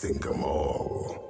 Think 'em all.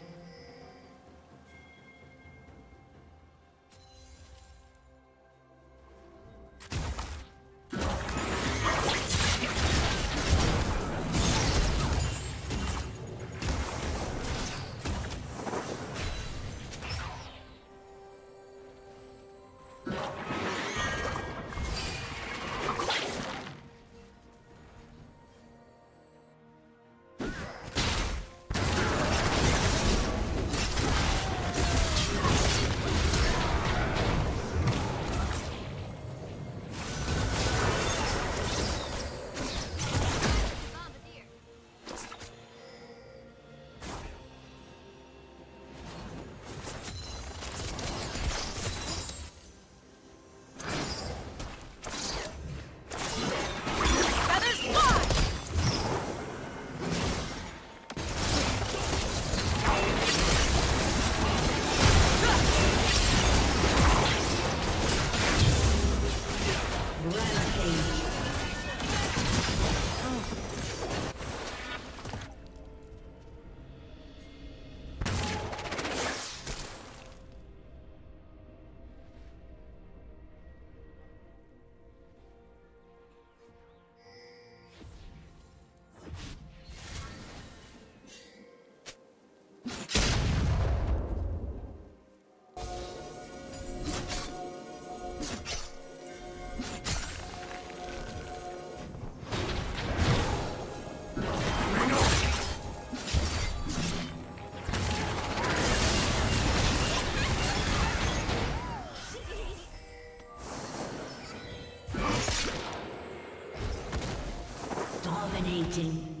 Dominating.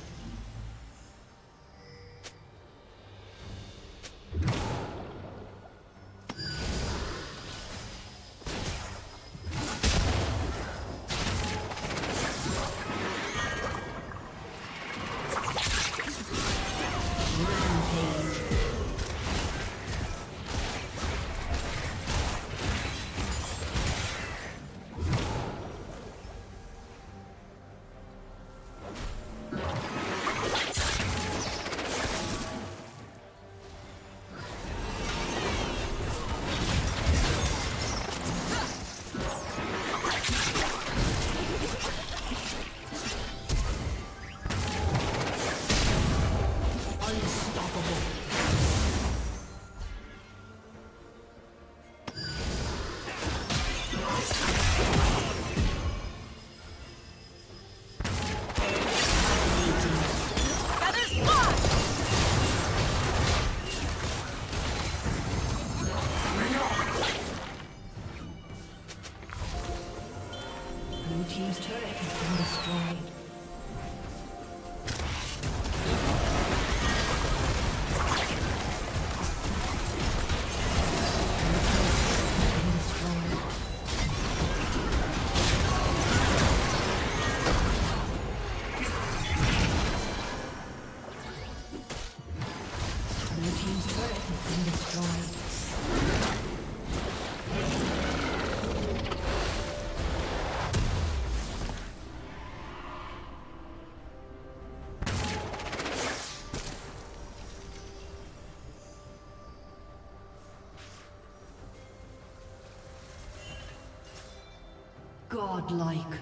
Godlike.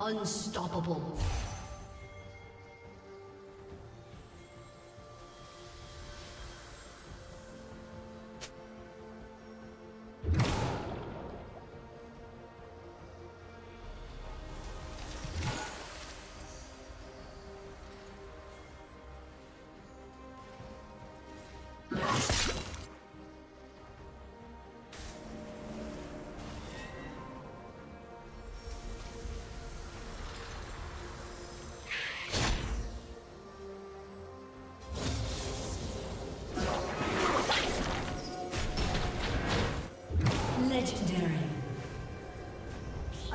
Unstoppable.